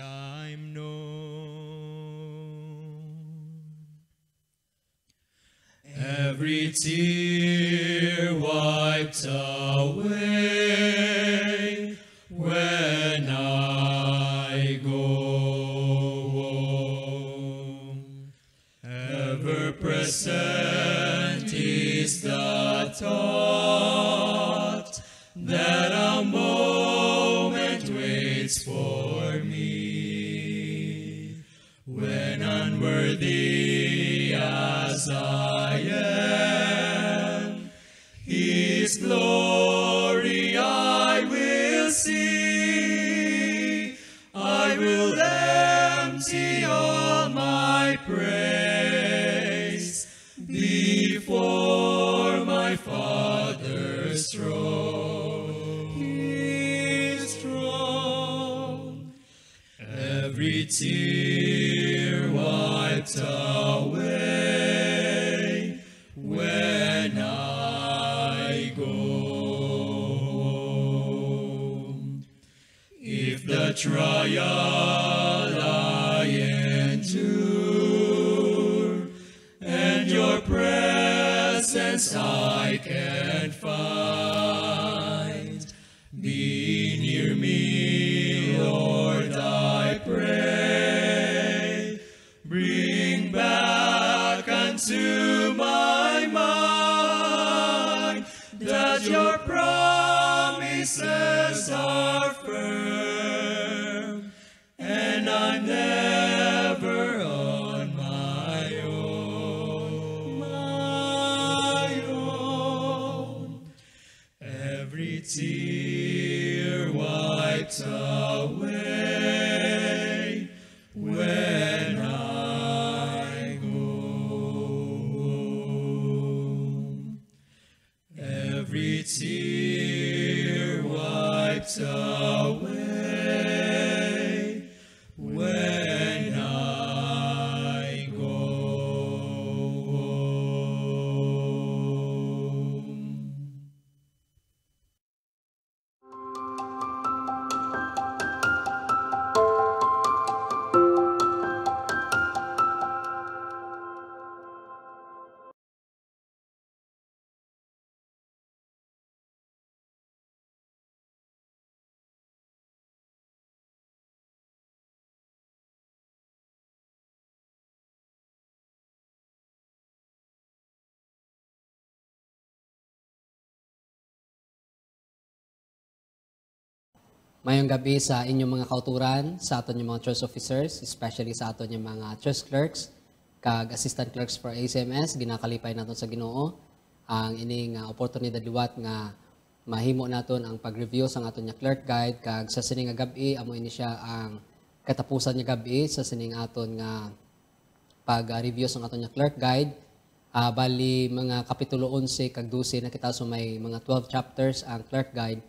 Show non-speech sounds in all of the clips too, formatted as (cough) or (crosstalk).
I'm known. Every tear wiped away Mayong gabi sa inyong mga kauturan, sa aton mga church officers, especially sa aton mga church clerks, kag assistant clerks for ACMS, ginakalipay naton sa Ginoo ang ining uh, oportunidad liwat nga mahimo naton ang pag-review sa aton nga clerk guide kag sa sining nga gabi amo ini siya ang katapusan nga gabi sa sining aton nga pag-review sa aton nga clerk guide. Ah, bali mga kapitulo 11 kag 12 na kita so may mga 12 chapters ang clerk guide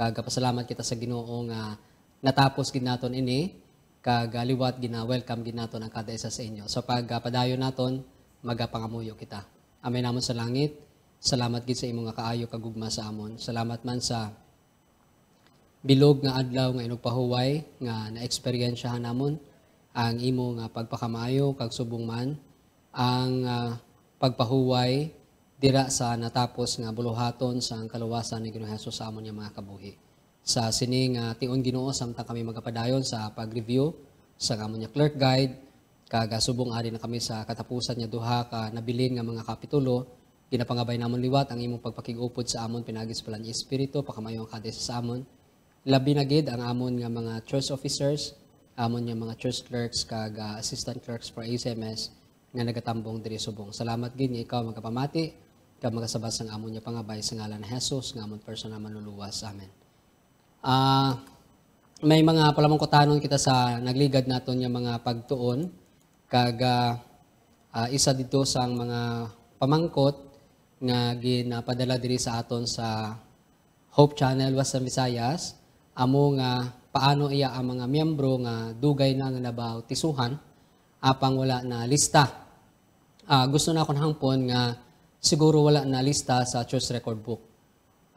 kag pasalamat kita sa Ginoo nga natapos gid naton ini kag liwat gina welcome gid naton ang kada isa sa inyo. So pag padayon naton magapangamuyo kita. Amen namon sa langit. Salamat gid sa imong nga kaayo kag gugma sa amon. Salamat man sa bilog nga adlaw nga inugpahuway nga na-eksperyensyahan namon ang imo nga pagpakamaayo kag subong man ang ah, pagpahuway dira sa natapos nga buluhaton sa ang kaluwasan ni Ginoong Hesus sa amon nga mga kabuhi. Sa sining nga tion Ginoo samtang kami magapadayon sa pag-review sa amon nga clerk guide kag ah, subong ari na kami sa katapusan nga duha ka nabilin nga mga kapitulo. Ginapangabay namon liwat ang imong pagpakigupod sa amon pinagis palan espiritu pakamayo ang kada sa amon. Labi na gid ang amon nga mga church officers amon nga mga church clerks kag ah, assistant clerks for ACMS nga nagatambong diri subong. Salamat gid nga ikaw magapamati kag magasabas ang amon nga pangabay sa ngalan ni Jesus nga amon personal manluluwas amen ah may mga palamangkutanon kita sa nagligad naton nga mga pagtuon. Kag ah, isa dito sa mga pamangkot nga ginapadala diri sa aton sa Hope Channel Western Visayas. Amo nga paano iya ang mga miyembro nga dugay na nga nabautisuhan apang wala na lista. Ah, gusto na akong hangpon nga siguro wala na lista sa church record book.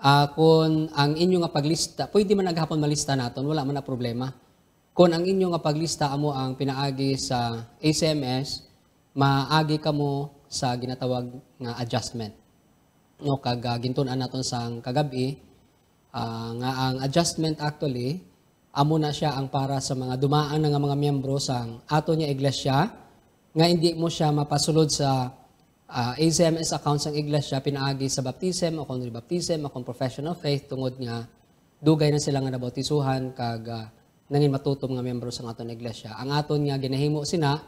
Ah, kung ang inyo nga paglista, pwede man naghapon malista naton, wala man na problema. Kung ang inyo nga paglista amo ang pinaagi sa ACMS, maagi kamo sa ginatawag nga adjustment. No kag uh, gintunan naton sang kagabi ah, nga ang adjustment actually amo na siya ang para sa mga dumaan nga mga miyembro sang ato niya iglesia nga hindi mo siya mapasulod sa uh, ACMS account sang iglesia pinaagi sa baptism o kung baptism o kung professional faith tungod nga dugay na sila nga nabautisuhan kag uh, nangin matutom nga miyembro sang aton iglesia. Ang aton nga ginahimo sina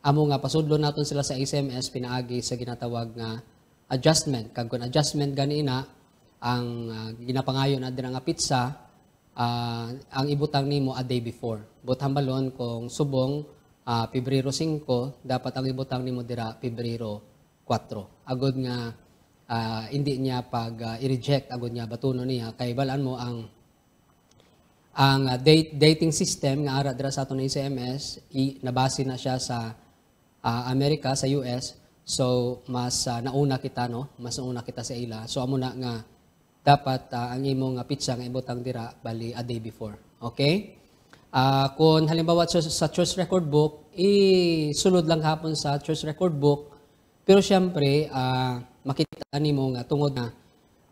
amo nga pasudlo naton sila sa ACMS pinaagi sa ginatawag nga adjustment. Kag kun adjustment gani ina ang uh, ginapangayo na nga pizza ah, ang ibutang nimo a day before. But hambalon kung subong ah, Pebrero 5 dapat ang ibutang nimo dira Pebrero 4 agod nga ah, hindi niya pag ah, i-reject agod niya batuno niya. Kay balaan mo ang ang uh, date, dating system nga ara dira sa aton ACMS i, nabase na siya sa uh, Amerika sa US so mas uh, nauna kita no? Mas nauna kita sa ila. So amo na nga dapat uh, ang imong pizza nga ibutang dira bali a day before. Okay? Uh, kung halimbawa sa, sa church record book isulod lang hapon sa church record book pero syempre uh, makita nimo nga tungod na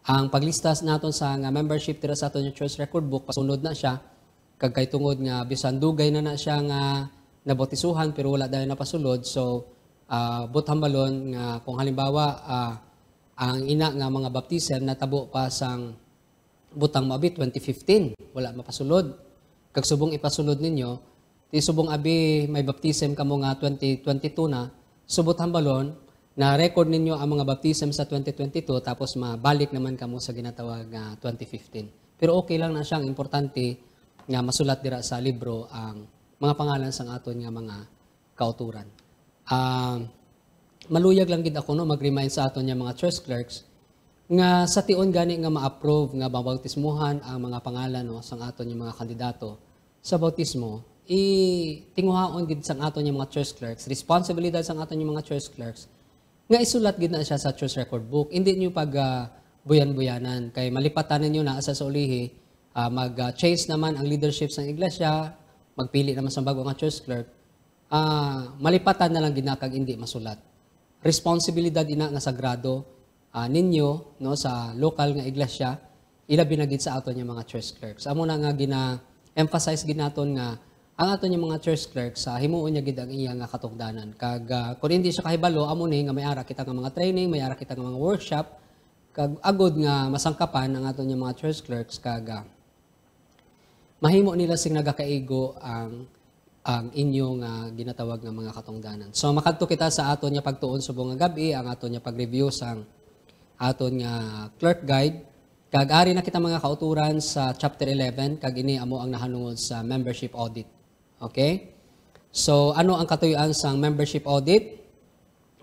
ang paglista naton sa nga membership tira sa aton church record book pasunod na siya. Kag kay tungod nga bisan dugay na na siya nga nabotisuhan pero wala dayon napasulod. So uh, butang balon nga kung halimbawa uh, ang ina nga mga baptism natabo pa sang butang mabi 2015 wala mapasulod. Kag subong ipasulod ninyo ti subong abi may baptism kamo nga 2022 na. Subot hambalon na record ninyo ang mga baptism sa 2022 tapos mabalik naman kamo sa ginatawag nga 2015. Pero okay lang na siyang importante nga masulat dira sa libro ang mga pangalan sang aton nga mga kauturan. Uh, maluyag lang gid ako no mag-remind sa aton nga mga church clerks nga sa tion gani nga ma-approve nga babautismuhan ang mga pangalan no sang aton nga mga kandidato sa bautismo i tinguhaon gid sang aton nga mga church clerks responsibilidad sang aton nga mga church clerks nga isulat gid na siya sa church record book. Hindi niyo pag uh, buyan-buyanan kay malipatan ninyo na asa sa ulihi uh, mag-change uh, naman ang leadership sa iglesia, magpili naman sa bago nga church clerk. Uh, malipatan na lang ginakag hindi masulat. Responsibilidad ina nga sagrado uh, ninyo no sa local nga iglesia ilabi na gid sa aton nga mga church clerks. Amo na nga gina emphasize ginaton nga ang ato niya mga church clerks sa uh, himuon niya gid ang iya nga katungdanan kag uh, kung hindi siya kahibalo amo ni nga may ara kita nga mga training may ara kita nga mga workshop kag agod nga masangkapan ang ato niya mga church clerks kag uh, mahimo nila sing nagakaigo ang ang inyo nga ginatawag nga mga katungdanan. So makadto kita sa aton niya pagtuon subong nga gabi ang aton niya pag-review sang aton nga clerk guide kag ari na kita mga kauturan sa chapter 11 kag ini amo ang nahanungod sa membership audit. Okay? So, ano ang katuyuan sa membership audit?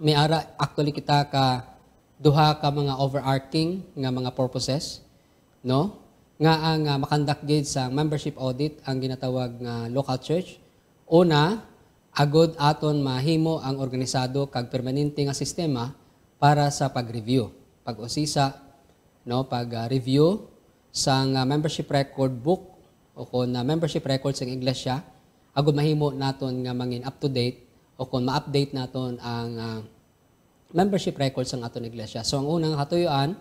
May ara, actually kita ka duha ka mga overarching nga mga purposes, no? Nga ang uh, makandak gid sa membership audit ang ginatawag nga local church. Una, agod aton mahimo ang organisado kag permanente nga sistema para sa pag-review, pag-usisa, no, pag-review uh, sa uh, membership record book o uh, membership records sa iglesia agud mahimo naton nga mangin up to date o kung ma-update naton ang uh, membership records ng aton iglesia. So ang unang katuyuan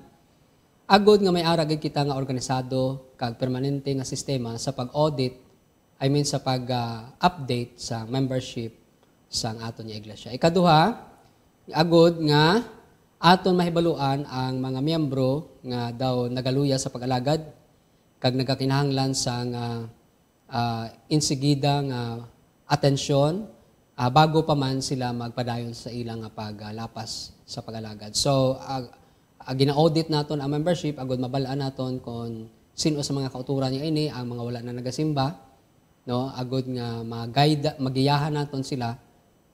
agud nga may ara kita nga organisado kag permanente nga sistema sa pag-audit I mean sa pag-update uh, sa membership sa aton nga iglesia. Ikaduha, agud nga aton mahibaluan ang mga miyembro nga daw nagaluya sa pag-alagad kag nagakinahanglan sa uh, insigida nga atensyon uh, bago pa man sila magpadayon sa ilang paglapas sa pagalagad. So, uh, uh, gina-audit naton ang membership, agod mabalaan naton kung sino sa mga kauturan niya ini, ang mga wala na nagasimba, no? agod nga mag-guide, magiyahan naton sila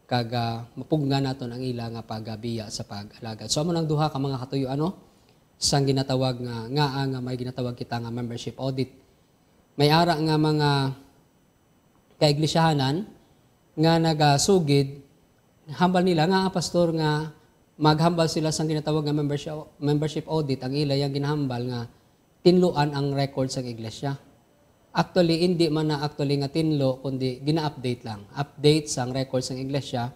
kag ah, mapugna naton ang ila nga pagabiya sa pag-alagad. So amo nang duha ka mga katuyo ano sang ginatawag nga nga nga may ginatawag kita nga membership audit. May ara nga mga kaiglisyahanan nga nagasugid hambal nila nga ang pastor nga maghambal sila sa ginatawag nga membership membership audit ang ila yang ginahambal nga tinluan ang record sa iglesia. Actually hindi man na actually nga tinlo kundi gina-update lang. Update sang record sa iglesia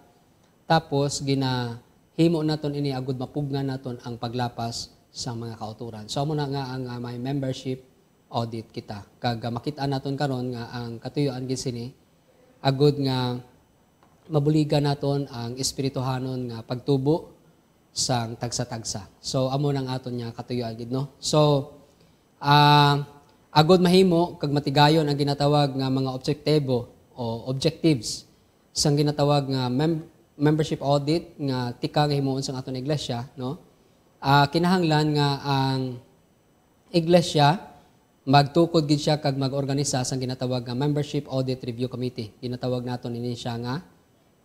tapos gina himo naton ini agud mapugna naton ang paglapas sa mga kauturan. So amo na nga ang uh, may membership audit kita. Kag uh, makita naton karon nga ang katuyuan gid sini agud nga mabuligan naton ang espirituhanon nga pagtubo sang tagsa-tagsa. So amo nang aton nya katuyuan gid no. So ah agud mahimo kag matigayon ang ginatawag nga mga objektibo o objectives sang ginatawag nga mem- membership audit nga tika nga himuon sang aton iglesia no. Ah kinahanglan nga ang iglesia magtukod gid siya kag mag-organisa sa ginatawag nga Membership Audit Review Committee. Ginatawag naton ini siya nga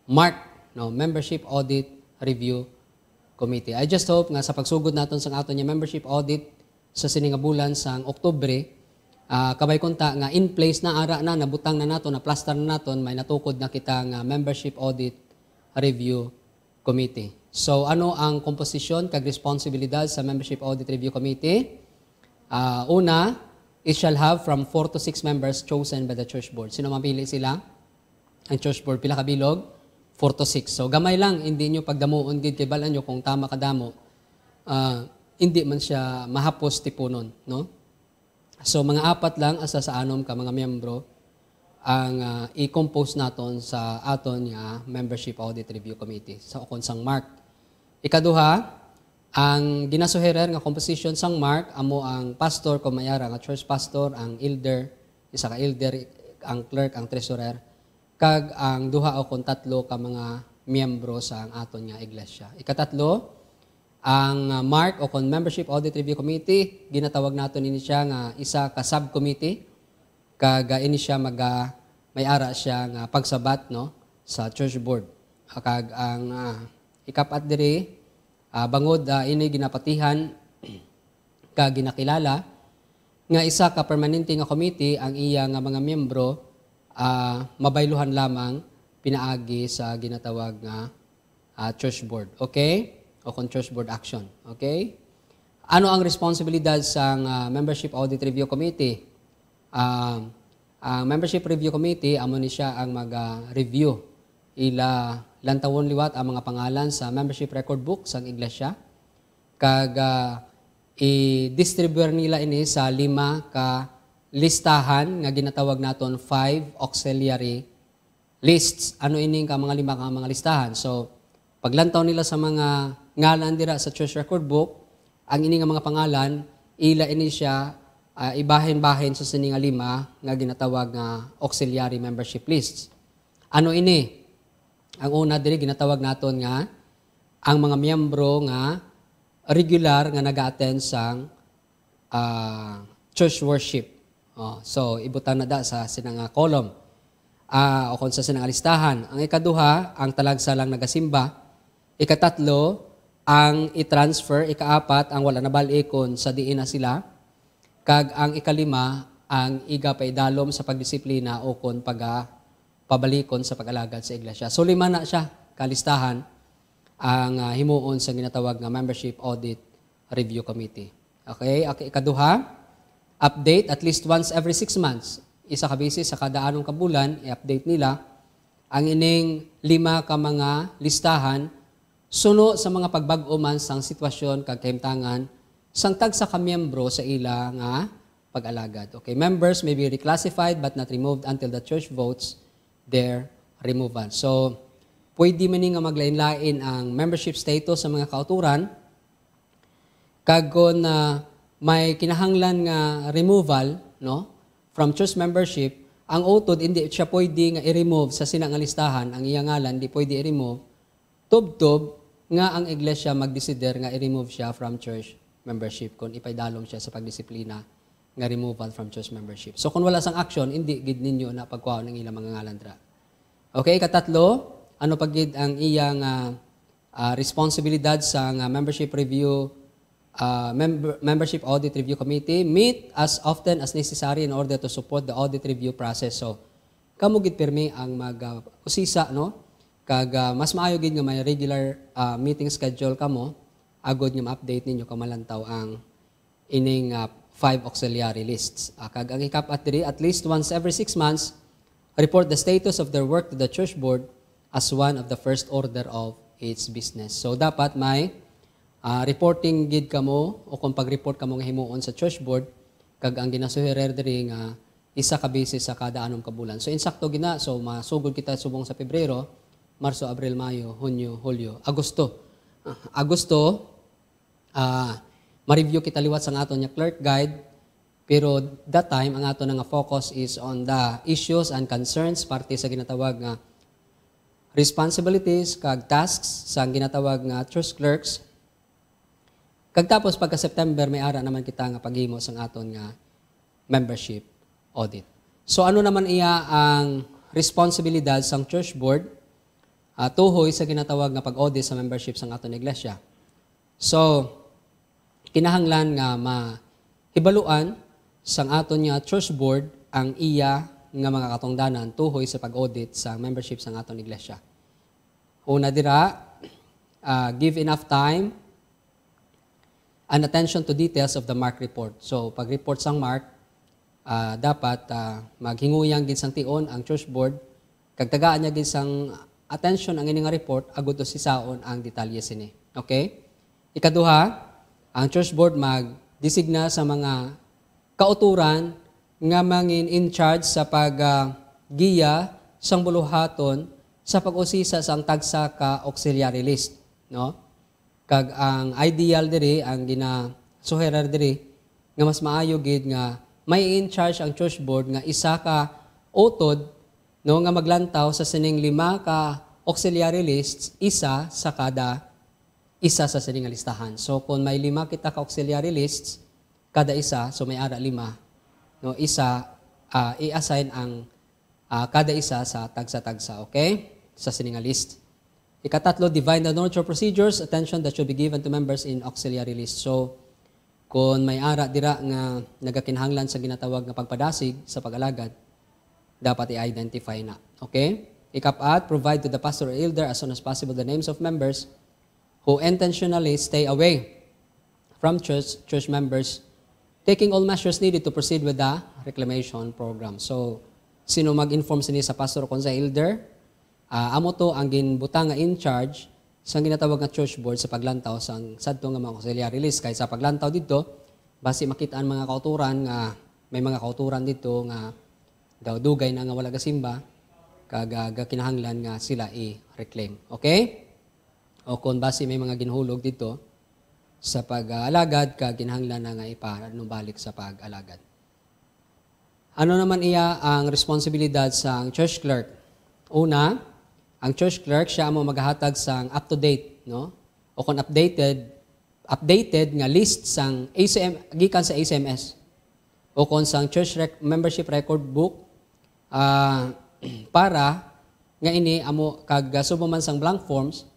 MARC, no, Membership Audit Review Committee. I just hope nga sa pagsugod naton sa aton nga membership audit sa sininga bulan sang Oktubre, ah, kabay kunta nga in place na ara na nabutang na naton na plaster na naton may natukod na kita nga Membership Audit Review Committee. So ano ang komposisyon kag responsibilidad sa Membership Audit Review Committee? Ah, una, it shall have from 4 to 6 members chosen by the church board. Sino mapili sila? Ang church board, pila kabilog? 4 to 6. So gamay lang, hindi nyo pagdamuon gid kay balan nyo kung tama kadamo. ah, hindi man siya mahapos tipunon, no? So mga apat lang asa sa anom ka mga miyembro ang ah, i-compose naton sa aton nga membership audit review committee sa ukon sang mark. Ikaduha, ang ginasuherer nga composition sang Mark amo ang pastor ko mayara nga church pastor, ang elder, isa ka elder, ang clerk, ang treasurer, kag ang duha o kon tatlo ka mga miyembro sa ang aton nga iglesia. Ikatatlo, ang uh, Mark o kon Membership Audit Review Committee, ginatawag naton ini siya nga isa ka subcommittee kag ini siya mag uh, may ara siya nga pagsabat no sa church board. Kag ang uh, ikapat diri Ah, bangod ah, ini ginapatihan (clears throat) ka ginakilala nga isa ka permanente nga committee ang iya nga mga miyembro ah, mabayluhan lamang pinaagi sa ginatawag nga ah, church board. Okay? O kung church board action. Okay? Ano ang responsibilidad sa ah, membership audit review committee? Ah, ang membership review committee amo ni siya ang mag-review ila lantawon liwat ang mga pangalan sa membership record book sa iglesia. Kag ah, i-distribute nila ini sa lima ka listahan nga ginatawag naton five auxiliary lists. Ano ining ka mga lima ka mga listahan? So paglantaw nila sa mga ngalan dira sa church record book ang ini nga mga pangalan ila ini siya ah, ibahin-bahin sa sini nga lima nga ginatawag nga auxiliary membership lists. Ano ini ang una diri ginatawag naton nga ang mga miyembro nga regular nga naga-attend sang ah, church worship. Oh, so ibutan na da sa sinang column. Ah, o kung sa sinang listahan. Ang ikaduha, ang talagsa lang nagasimba. Ikatatlo, ang i-transfer, ikaapat, ang wala na balikon sa diin na sila. Kag ang ikalima, ang iga paidalom sa pagdisiplina o kon pag pabalikon sa pag-alagad sa iglesia. So lima na siya kalistahan ang ah, himuon sa ginatawag nga Membership Audit Review Committee. Okay, okay ikaduha, update at least once every six months. Isa ka basis sa kada anong kabulan, i-update nila ang ining lima ka mga listahan suno sa mga pagbag-o man sang sitwasyon kag kahimtangan sang tagsa ka miyembro sa ila nga pag-alagad. Okay, members may be reclassified but not removed until the church votes their removal. So, pwede man nga maglain-lain ang membership status sa mga kauturan. Kag kung na may kinahanglan nga removal no from church membership ang utod hindi siya pwede nga i-remove sa sinang listahan. Ang iyang ngalan di pwede i-remove. Tubtob nga ang iglesia magdesider nga i-remove siya from church membership kung ipaydalom siya sa pagdisiplina nga removal from church membership. So kung wala sang action, hindi gid ninyo na pagkuha ng ilang mga ngalan dra. Okay, katatlo, ano pagid ang iyang ah, ah, responsibilidad sa nga membership review ah, member, membership audit review committee meet as often as necessary in order to support the audit review process. So kamo gid pirmi ang mag ah, usisa no kag ah, mas maayo gid nga may regular ah, meeting schedule kamo agod nga ma-update ninyo kamalantaw ang ining ah, five auxiliary lists. Kag ang ikapat diri at least once every six months report the status of their work to the church board as one of the first order of its business. So dapat may ah, reporting gid kamo o kung pag-report kamo nga himuon sa church board kag ang ginasuhirer diri nga isa ka basis sa kada anom ka bulan. So insakto gina so masugod kita subong sa Pebrero, Marso, Abril, Mayo, Hunyo, Hulyo, Agosto. Ah, Agosto ah ma-review kita liwat sa aton nga clerk guide pero that time ang ato nga focus is on the issues and concerns parte sa ginatawag nga responsibilities kag tasks sa ginatawag nga church clerks. Kag tapos pagka September may ara naman kita nga paghimo sa aton nga membership audit. So ano naman iya ang responsibilidad sang church board? Ah, tuhoy sa ginatawag nga pag-audit sa membership sang aton iglesia. So kinahanglan nga mahibaluan sang aton nga church board ang iya nga mga katungdanan tuhoy sa pag-audit sa membership sang aton iglesia. Una dira, ah, give enough time and attention to details of the MARC report. So, pag-report sang MARC, ah, dapat ah, maghinguyang gid sang tion ang church board kag tagaan niya gid sang attention ang ini nga report agud to sisaon ang detalye sini. Okay? Ikaduha, ang church board mag-designa sa mga kauturan nga mangin in charge sa pag-giya sang buluhaton sa pag-usisa sang tagsa ka auxiliary list, no? Kag ang ideal diri ang gina suherar diri nga mas maayo gid nga may in charge ang church board nga isa ka utod no nga maglantaw sa sining lima ka auxiliary lists isa sa kada isa sa sining nga listahan. So kung may lima kita ka auxiliary lists kada isa so may ara lima no isa ah, i-assign ang ah, kada isa sa tagsa-tagsa okay sa sining nga list. Ikatatlo, define the or procedures, attention that should be given to members in auxiliary list. So, kung may ara dira nga nagakinahanglan sa ginatawag nga pagpadasig sa pag-alagad, dapat i-identify na. Okay? Ikapat, provide to the pastor or elder as soon as possible the names of members who intentionally stay away from church, church members, taking all measures needed to proceed with the reclamation program. So, sino mag-inform sini sa pastor o sa elder? Ah, amo to ang ginbutang in charge sa ginatawag nga church board sa paglantaw sa sadto nga mga auxiliary list kay sa paglantaw dito basi makitaan mga kauturan nga may mga kauturan dito nga daw dugay na nga wala gasimba kag ah, kinahanglan nga sila i-reclaim. Okay? O kung basi may mga ginhulog dito sa pag-alagad kag kinahanglan na nga ipanubalik sa pag-alagad. Ano naman iya ang responsibilidad sa church clerk? Una, ang church clerk siya mo maghatag sang up to date, no? O kung updated, updated nga list sang ACM gikan sa ACMS. O kung sang church rec- membership record book ah, (clears throat) para nga ini amo kag subo man sang blank forms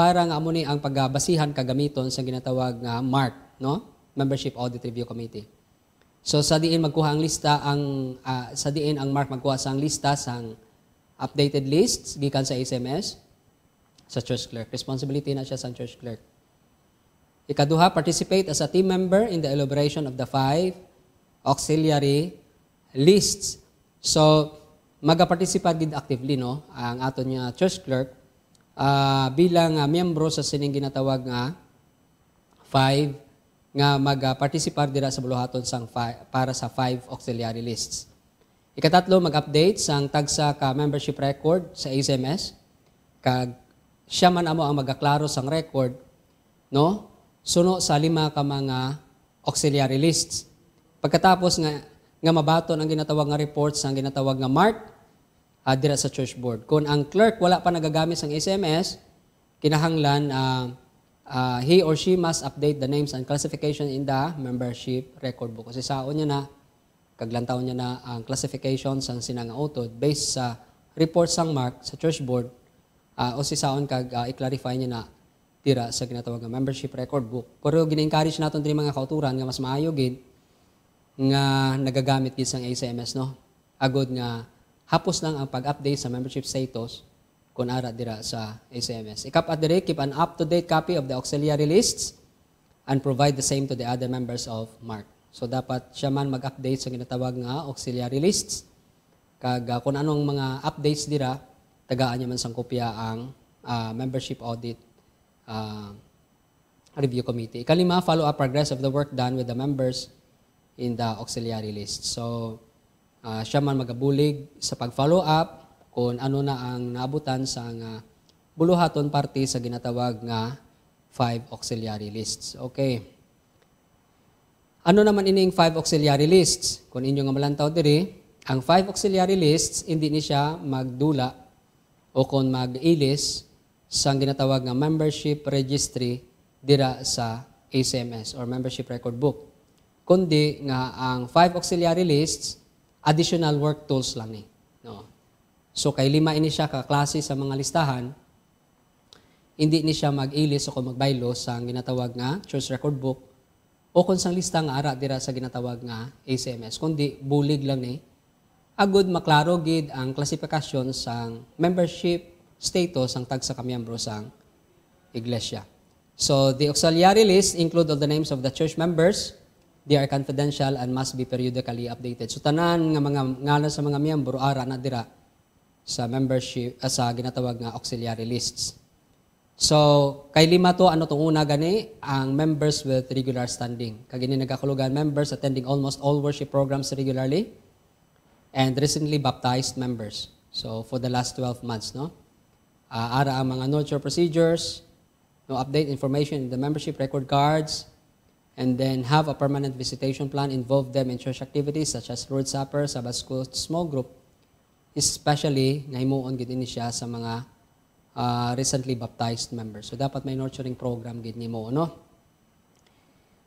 para nga amo ni ang pagbasihan kagamiton sa ginatawag nga MARC, no? Membership Audit Review Committee. So sa diin magkuha ang lista ang ah, sa diin ang MARC magkuha sang lista sang updated lists gikan sa SMS sa church clerk. Responsibility na siya sa church clerk. Ikaduha, participate as a team member in the elaboration of the five auxiliary lists. So, magaparticipate gid actively no ang aton nga church clerk ah, bilang ah, miyembro sa sining ginatawag nga five nga mag-participate dira sa buluhaton sang fi- para sa five auxiliary lists. Ikatatlo, mag-update sang tagsa ka membership record sa ACMS. Kag siya man amo ang magaklaro sang record, no? Suno sa lima ka mga auxiliary lists. Pagkatapos nga nga mabaton ang ginatawag nga reports ang ginatawag nga mark ah, dira sa church board. Kung ang clerk wala pa nagagamit sang SMS, kinahanglan ah, ah, he or she must update the names and classification in the membership record book. Kasi saon niya na kaglantaw niya na ang classification sang sinang utod based sa report sang mark sa church board uh, o si saon kag uh, i-clarify niya na tira sa ginatawag nga membership record book. Pero gina-encourage naton diri mga kauturan nga mas maayo gid nga nagagamit gid sang ACMS no. Agod nga hapos lang ang pag-update sa membership status kung ara dira sa ACMS. Ikap at dire keep an up-to-date copy of the auxiliary lists and provide the same to the other members of MARC. So dapat siya man mag-update sa ginatawag nga auxiliary lists kag uh, kung anong mga updates dira tagaan niya man sang kopya ang uh, membership audit uh, review committee. Ikalima, follow up progress of the work done with the members in the auxiliary list. So, uh, siya man magabulig sa pag-follow up kung ano na ang naabutan sa nga buluhaton party sa ginatawag nga five auxiliary lists. Okay. Ano naman ining five auxiliary lists? Kung inyo nga malantaw diri, ang five auxiliary lists, hindi ni siya magdula o kung mag-ilis sa ginatawag nga membership registry dira sa ACMS or membership record book. Kundi nga ang five auxiliary lists, additional work tools lang ni. No? So kay lima ini siya ka klase sa mga listahan, hindi ni siya mag-ilis o magbaylo sa ginatawag nga church record book o kung sang lista nga ara dira sa ginatawag nga ACMS kundi bulig lang ni agud maklaro gid ang klasifikasyon sang membership status ang tag sa kamiyembro sang iglesia. So the auxiliary list include all the names of the church members. They are confidential and must be periodically updated. So tanan nga mga ngalan sa mga miyembro ara na dira sa membership uh, sa ginatawag nga auxiliary lists. So, kay lima to, ano tong una gani? Ang members with regular standing. Kagini nagkakulugan, members attending almost all worship programs regularly and recently baptized members. So, for the last 12 months, no? Uh, ara ang mga nurture procedures, no update information in the membership record cards, and then have a permanent visitation plan, involve them in church activities such as Lord's Supper, Sabbath School, small group, especially na himuon gid siya sa mga uh, recently baptized members. So dapat may nurturing program gid nimo no.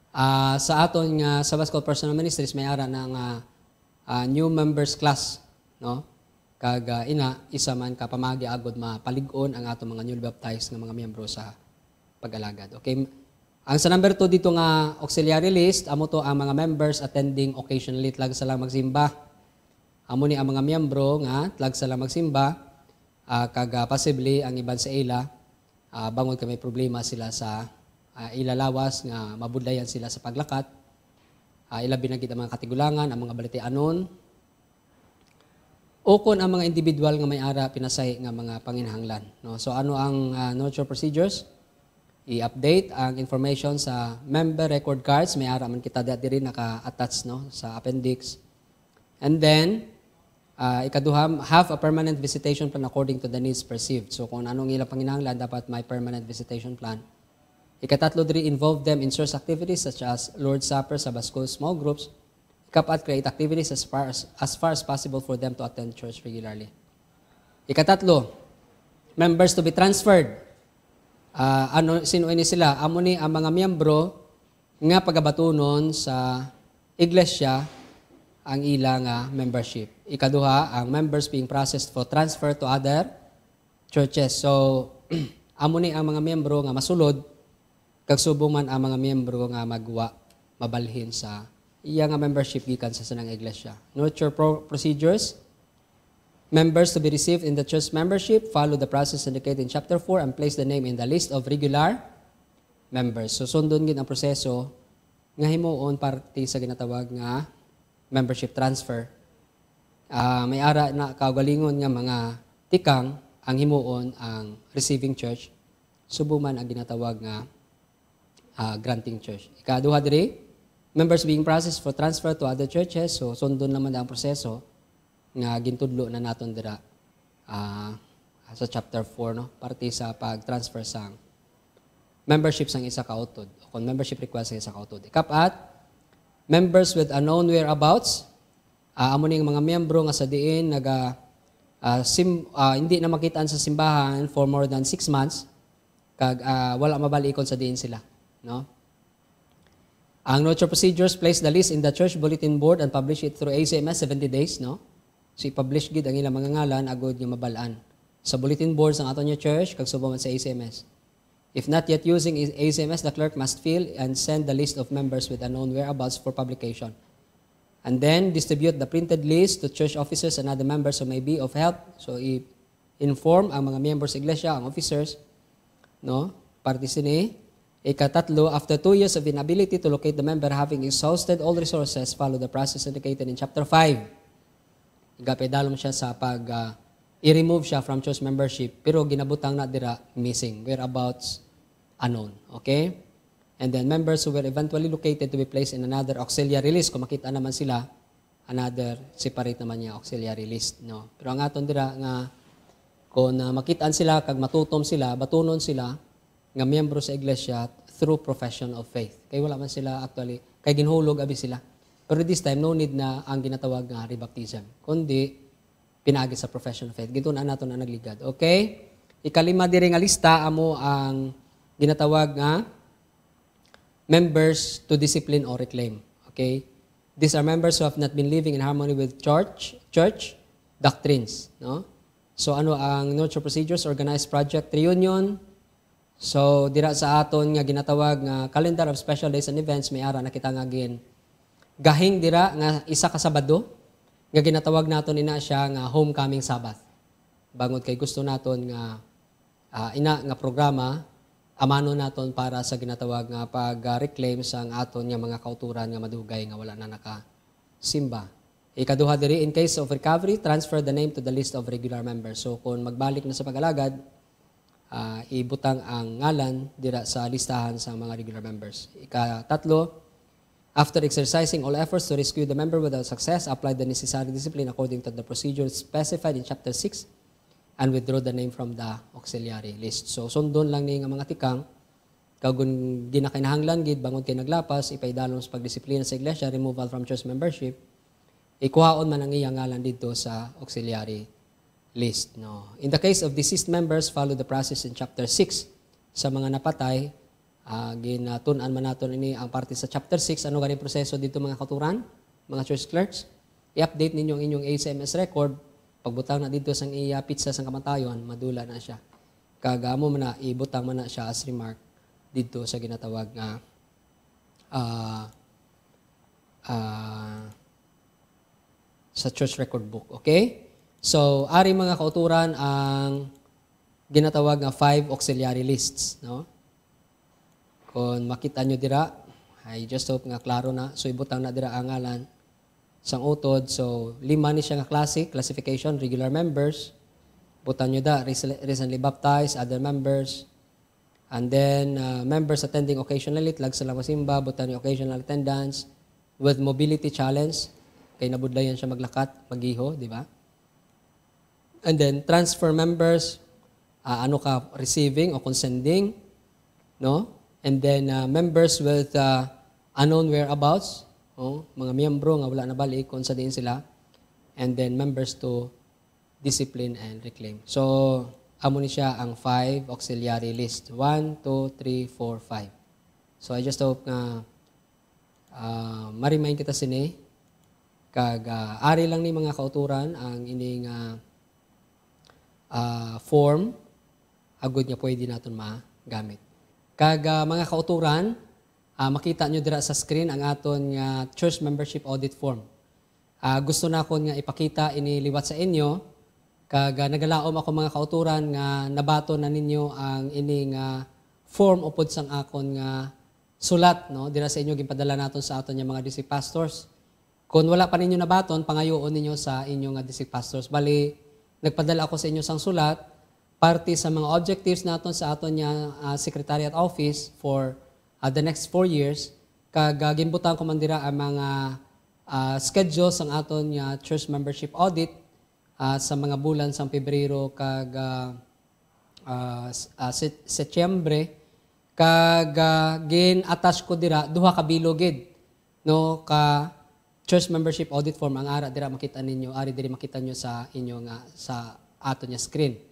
Uh, sa aton nga sa Basco Personal Ministries may ara ng uh, uh, new members class no. Kag uh, ina isa man ka pamagi agod mapalig-on ang ato mga newly baptized nga mga miyembro sa pag-alagad. Okay. Ang sa number 2 dito nga auxiliary list, amo to ang mga members attending occasionally tlag sa lang magsimba. Amo ni ang mga miyembro nga tlag sa lang magsimba uh, kag uh, possibly ang iban sa ila uh, bangod kami problema sila sa uh, ilalawas nga mabudlayan sila sa paglakat. Uh, ilabi na kita mga katigulangan ang mga balite anon. O kon ang mga individual nga may ara pinasay nga mga panginhanglan no? So ano ang uh, nurture procedures i-update ang information sa member record cards may ara man kita diri naka-attach no sa appendix and then Uh, ikaduha, have a permanent visitation plan according to the needs perceived. So kung anong ilang panginahanglan, dapat may permanent visitation plan. Ikatatlo, diri involve them in church activities such as Lord's Supper, Sabbath school, small groups. Ikapat, create activities as far as, as far as possible for them to attend church regularly. Ikatatlo, members to be transferred. Uh, ano, sino ini sila? Amo ni ang mga miyembro nga pagabatunon sa iglesia ang ilang uh, membership. Ikaduha, ang members being processed for transfer to other churches. So, (clears throat) amo ni ang mga miyembro nga masulod, kag subong man ang mga miyembro nga magwa, mabalhin sa iya nga membership gikan sa sanang iglesia. Nurture pro- procedures, members to be received in the church membership, follow the process indicated in chapter 4 and place the name in the list of regular members. So, sundon gid ang proseso nga himuon parte sa ginatawag nga membership transfer. Uh, may ara na kaugalingon nga mga tikang ang himuon ang receiving church subuman ang ginatawag nga uh, granting church. Ikaduha diri, members being processed for transfer to other churches. So sundon naman ang proseso nga gintudlo na naton dira uh, sa chapter 4 no, parte sa pag-transfer sang membership sang isa ka utod o kung membership request sa isa ka utod. Ikapat, members with unknown whereabouts. Uh, amo ning mga miyembro nga sa diin naga uh, sim, uh, hindi na makitaan sa simbahan for more than six months kag uh, wala mabalikon sa diin sila no ang nurture procedures place the list in the church bulletin board and publish it through ACMS 70 days no so i-publish gid ang ilang mga ngalan agod nga mabalaan sa bulletin board sa aton church kag subo man sa ACMS. If not yet using ACMS, the clerk must fill and send the list of members with unknown whereabouts for publication. And then distribute the printed list to church officers and other members who may be of help. So i-inform ang mga members sa iglesia, ang officers, no? Parte sini. Ikatatlo, after two years of inability to locate the member having exhausted all resources, follow the process indicated in chapter 5. Igapedalom siya sa pag uh, i-remove siya from church membership pero ginabutang na dira missing whereabouts unknown okay and then members who were eventually located to be placed in another auxiliary list kung makita naman sila another separate naman niya auxiliary list no pero ang aton dira nga kung uh, makitaan sila kag matutom sila batunon sila nga miyembro sa iglesia through profession of faith. Kay wala man sila actually, kay ginhulog abi sila. Pero this time, no need na ang ginatawag nga rebaptism. Kundi, pinagi sa profession of faith. Gito na nato na nagligad. Okay? Ikalima diri nga lista amo ang ginatawag nga members to discipline or reclaim. Okay? These are members who have not been living in harmony with church, church doctrines. No? So ano ang nurture procedures, organized project reunion, So dira sa aton nga ginatawag nga calendar of special days and events may ara nakita nga gin gahing dira nga isa ka Sabado nga ginatawag naton ina siya nga homecoming Sabbath. Bangod kay gusto naton nga uh, ina nga programa amano naton para sa ginatawag nga pag-reclaim sa aton nga mga kauturan nga madugay nga wala na naka simba. Ikaduha diri in case of recovery, transfer the name to the list of regular members. So kung magbalik na sa pag-alagad, uh, ibutang ang ngalan dira sa listahan sa mga regular members. Ikatatlo, after exercising all efforts to rescue the member without success, apply the necessary discipline according to the procedure specified in chapter 6 and withdraw the name from the auxiliary list. So sundon lang ni nga mga tikang kagun ginakinahanglan gid bangon kay naglapas ipaidalom sa pagdisiplina sa iglesia removal from church membership ikuhaon man ang iyang ngalan dito sa auxiliary list. No? In the case of deceased members, follow the process in chapter 6. Sa mga napatay, uh, ginatunan man natin ini ang parte sa chapter 6. Ano ganing proseso dito mga katuran, mga church clerks? I-update ninyo ang inyong ACMS record. Pagbutang na dito sa iyapit sa sang kamatayon, madula na siya. Kagamo man na, ibutang man na siya as remark dito sa ginatawag nga uh, uh, sa church record book. Okay? So, ari mga kauturan ang ginatawag nga five auxiliary lists. No? Kung makita nyo dira, I just hope nga klaro na. So, ibutang na dira ang ngalan sang utod. So, lima ni siya nga klase, classification, regular members. Butang nyo da, recently baptized, other members. And then, uh, members attending occasionally, tlag sa masimba, butang nyo occasional attendance with mobility challenge. Kay nabudlayan siya maglakat, magiho, di ba? And then transfer members, uh, ano ka, receiving o consending, no? And then uh, members with uh, unknown whereabouts, oh, mga miyembro nga wala na balik kung sa din sila. And then members to discipline and reclaim. So, amo ni siya ang five auxiliary list. One, two, three, four, five. So, I just hope nga uh, marimain kita sini kag uh, ari lang ni mga kauturan ang ining uh, uh, form, agud nga pwede naton magamit. Kag uh, mga kauturan, uh, makita nyo dira sa screen ang aton nga church membership audit form. Uh, gusto na ko nga ipakita iniliwat sa inyo kag uh, nagalaom ako mga kauturan nga nabato na ninyo ang ining uh, form upod sang akon nga sulat no dira sa inyo ginpadala naton sa aton nga mga district pastors. Kung wala pa ninyo nabaton, pangayoon ninyo sa inyong nga district pastors. Bali, nagpadala ako sa inyo sang sulat, parte sa mga objectives naton sa aton niya uh, Secretariat Office for uh, the next four years, kag uh, ko man dira ang mga uh, schedule sang aton niya church membership audit uh, sa mga bulan sang Pebrero kag uh, uh, uh, Setyembre. Kag uh, gin-attach ko dira duha ka bilogid no ka church membership audit form ang ara dira makita ninyo ari diri makita nyo sa inyo nga sa ato nya screen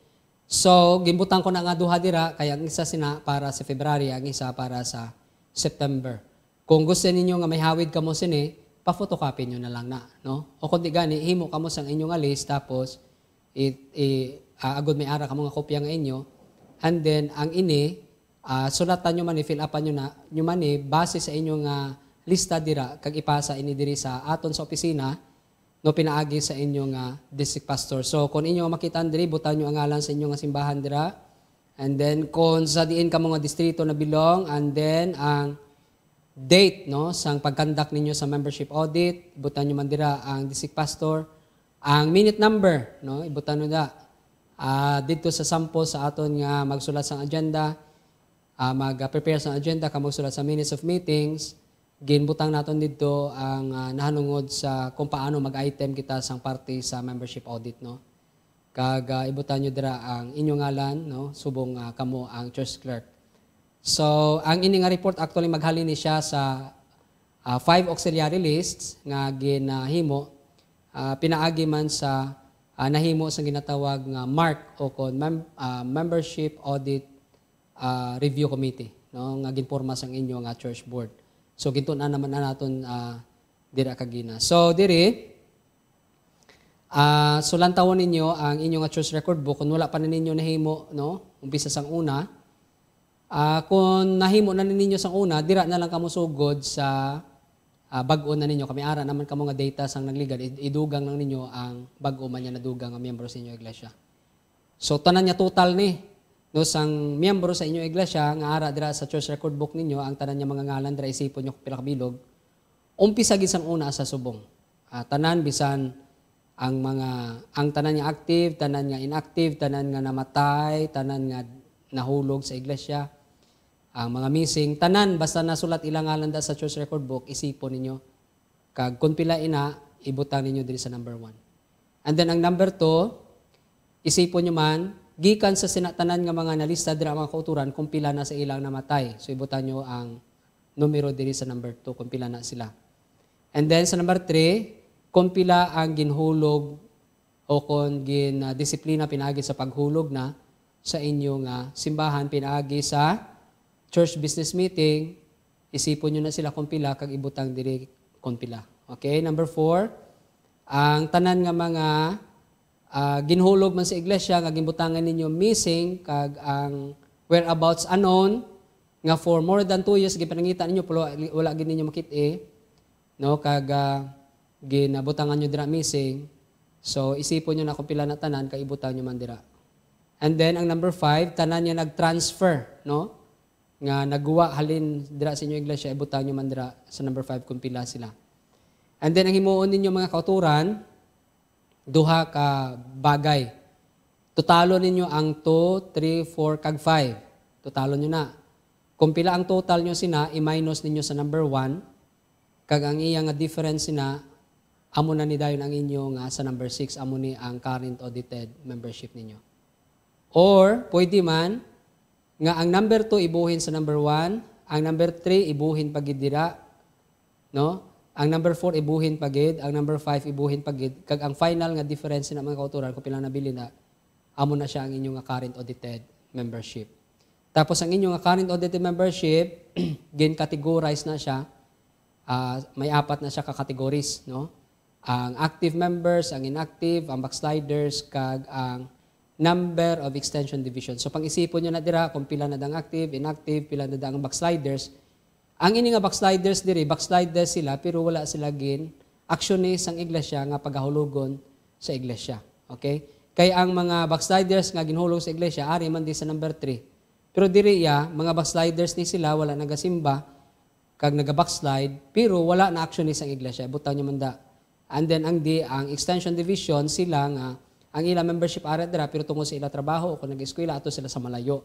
so gimbutan ko na nga duha dira kaya ang isa sina para sa February ang isa para sa September kung gusto ninyo nga may hawid kamo sini pa-photocopy nyo na lang na no o kundi gani himo kamo sang inyong list tapos i, i ah, agod may ara ka mga kopya nga inyo. And then ang ini ah, sulatan nyo man ni fill upan nyo na nyo man ni base sa inyong nga lista dira kag ipasa ini diri sa aton sa opisina no pinaagi sa inyong nga district pastor. So kung inyo makita diri butan nyo ang ngalan sa inyong nga simbahan dira. And then kung sa diin ka mga distrito na bilong and then ang date no sang pagkandak ninyo sa membership audit, ibutan nyo man dira ang district pastor, ang minute number no ibutan nyo da. Ah, dito sa sample sa aton nga magsulat sang agenda, ah, mag-prepare sa agenda ka sa minutes of meetings, ginbutang naton dito ang ah, nahanungod sa kung paano mag-item kita sang parte sa membership audit no. Kag ah, ibutan nyo dira ang inyong ngalan no subong ah, kamo ang church clerk. So, ang ini nga report actually maghalin ni siya sa ah, five auxiliary lists nga ginahimo ah, pinaagi man sa ah, nahimo sa ginatawag nga MARC o kon mem- ah, Membership Audit ah, Review Committee no nga ginporma sang inyo nga church board. So gintun-an naman na naton ah, dira kagina. So diri Ah, so lantawon ninyo ang inyong church record book kung wala pa na ninyo nahimo no umpisa sang una. Ah, kung nahimo na ninyo sang una, dira na lang kamo sugod sa ah, bag-o na ninyo. Kami ara naman kamo nga data sang nagligan, id- idugang lang ninyo ang bag-o man niya nadugang nga miyembro sa inyong iglesia. So tanan niya total ni no sang miyembro sa inyong iglesia nga ara dira sa church record book ninyo ang tanan niya mga ngalan dira isipon kung pila ka bilog. Umpisa gid sang una sa subong. Ah, tanan bisan ang mga ang tanan nga active, tanan nga inactive, tanan nga namatay, tanan nga nahulog sa iglesia, ang mga missing, tanan basta nasulat ilang ngalan da sa church record book, isipon ninyo. Kag kung pila ina, ibutang ninyo diri sa number one. And then ang number two, isipon nyo man, gikan sa sinatanan nga mga nalista dira mga kauturan kung pila na sa ilang namatay. So ibutan nyo ang numero diri sa number two kung pila na sila. And then sa number three, kung pila ang ginhulog o kung gin uh, disiplina pinaagi sa paghulog na sa inyong uh, simbahan pinaagi sa church business meeting, isipon nyo na sila kung pila kag ibutang diri kung pila. Okay, number four, ang tanan nga mga ah, ginhulog man sa iglesia nga ginbutangan ninyo missing kag ang whereabouts unknown nga for more than two years gipanangita ninyo pero wala gid ninyo makit eh no? Kag uh, ginabutangan nyo dira missing. So isipon nyo na kung pila na tanan kay ibutang nyo man dira. And then ang number five tanan niya nag-transfer no? Nga nagwa halin dira sa inyong iglesia ibutang nyo man dira sa number five kung pila sila. And then ang himuon ninyo mga kauturan duha ka bagay. Tutalo ninyo ang 2, 3, 4, kag 5. Tutalo nyo na. Kung pila ang total nyo sina, i-minus ninyo sa number 1, kag ang iya nga difference sina, amo na ni dayon ang inyo nga sa number 6, amo ni ang current audited membership ninyo. Or, pwede man, nga ang number 2 ibuhin sa number 1, ang number 3 ibuhin pagid dira, no? Ang number 4 ibuhin pagid, ang number 5 ibuhin pagid, kag ang final nga difference na mga kauturan kung pila nabili na amo na siya ang inyong nga current audited membership. Tapos ang inyong nga current audited membership, (clears throat) gin categorize na siya. Ah, may apat na siya ka categories, no? Ang active members, ang inactive, ang backsliders, kag ang number of extension division. So pang-isipon nyo na dira kung pila na dang active, inactive, pila na dang backsliders. Ang ini nga backsliders diri, backsliders sila pero wala sila gin actionist ang iglesia nga pagahulugon sa iglesia. Okay? Kay ang mga backsliders nga ginhulog sa iglesia ari man di sa number 3. Pero diri ya, mga backsliders ni sila wala nagasimba kag naga-backslide pero wala na actionist ang iglesia. Butaw nyo man da. And then ang di ang extension division sila nga ang ila membership ara dira pero tungod sa ila trabaho o kung nag-eskwela ato sila sa malayo.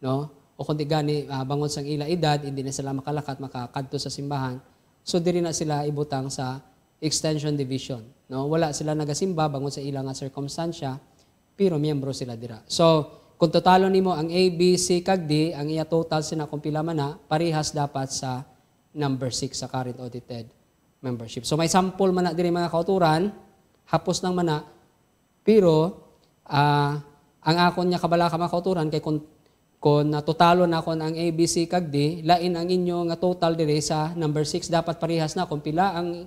No? O kung di gani ah, bangon sang ila edad, hindi na sila makalakat, makakadto sa simbahan. So diri na sila ibutang sa extension division. No? Wala sila nagasimba bangon sa ilang nga circumstansya, pero miyembro sila dira. So, kung totalo nimo ang A, B, C, kag D, ang iya total sina kung man na, parihas dapat sa number 6 sa current audited membership. So may sample man na diri mga kauturan, hapos lang man na, pero ah, ang akon niya kabala ka mga kauturan kay kung kung na totalo na kon ang ABC kag lain ang inyo nga total dire sa number 6 dapat parehas na kung pila ang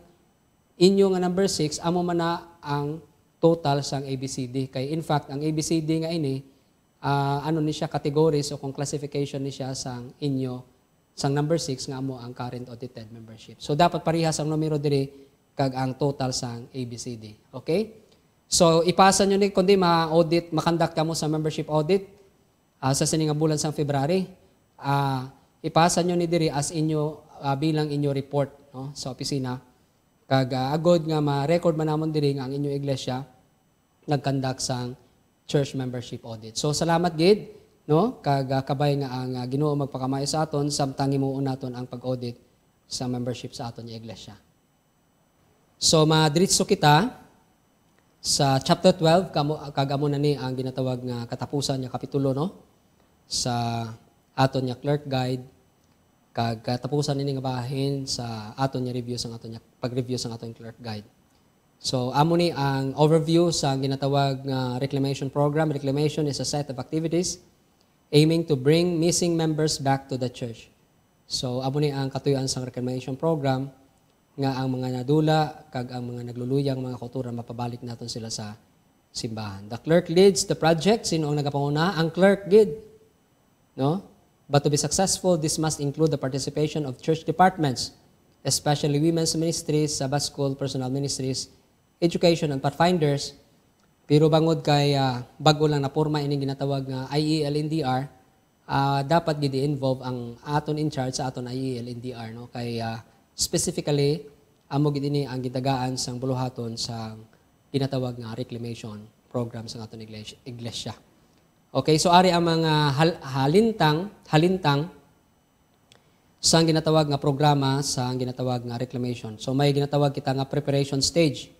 inyo nga number 6 amo man na ang total sang ABCD. Kay in fact, ang ABCD nga ini, ah, ano ni siya categories o kung classification ni siya sang inyo sang number 6 nga mo ang current audited membership. So dapat parehas ang numero diri kag ang total sang ABCD. Okay? So ipasa nyo ni kundi ma-audit, makandak ka mo sa membership audit ah, sa sining nga bulan sang February. Ah, ipasa nyo ni diri as inyo ah, bilang inyo report no sa opisina kag ah, agod nga ma-record man namon diri nga ang inyo iglesia nagkandak sang church membership audit. So salamat gid no kag ah, kabay nga ang ah, Ginoo magpakamayo sa aton samtang himuon naton ang pag-audit sa membership sa aton iglesia. So madiritso kita sa chapter 12 kamo kag amo na ni ang ginatawag nga katapusan nga kapitulo no sa aton nga clerk guide kag katapusan nini nga bahin sa aton nga review sa aton nga pag-review sa aton clerk guide. So amo ni ang overview sa ginatawag nga reclamation program. Reclamation is a set of activities aiming to bring missing members back to the church. So amo ni ang katuyoan sa reclamation program nga ang mga nadula kag ang mga nagluluyang mga kauturan mapabalik naton sila sa simbahan. The clerk leads the project. Sino ang nagapanguna? Ang clerk gid. No? But to be successful, this must include the participation of church departments, especially women's ministries, Sabbath school, personal ministries, education, and pathfinders. Pero bangod kay ah, bago lang na porma ining ginatawag nga IELNDR, ah, dapat gid involve ang aton in charge sa aton IELNDR no kay ah, specifically amo gid ini ang gitagaan sang buluhaton sa ginatawag nga reclamation program sa aton iglesia. iglesia. Okay, so ari ang mga hal- halintang halintang sa ginatawag nga programa sa ginatawag nga reclamation. So may ginatawag kita nga preparation stage